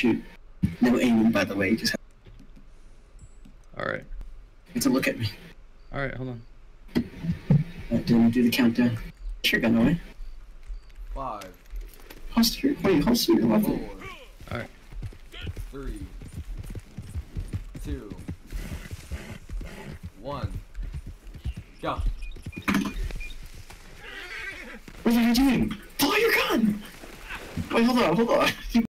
shoot. No aiming, by the way. Just All right. It's to look at me. All right. Hold on. Uh, didn't do the countdown. Sure your gun away. Five, Holster your wait. Holster your four, Three. Alright. three, two, one. Go. What are you doing? Pull out your gun! Wait, hold on, hold on.